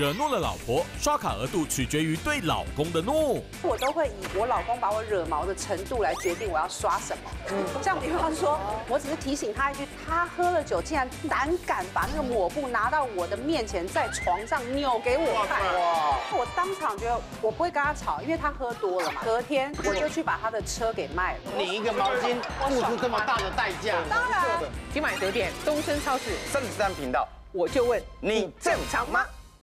惹怒了老婆，刷卡额度取决于对老公的怒。我都会以我老公把我惹毛的程度来决定我要刷什么。嗯，像比方说，我只是提醒他一句，他喝了酒竟然胆敢把那个抹布拿到我的面前，在床上扭给我看。哇！我当场觉得我不会跟他吵，因为他喝多了嘛。隔天我就去把他的车给卖了。你一个毛巾付出这么大的代价？当然。今晚九点，东升超市三十三频道，我就问你正常吗？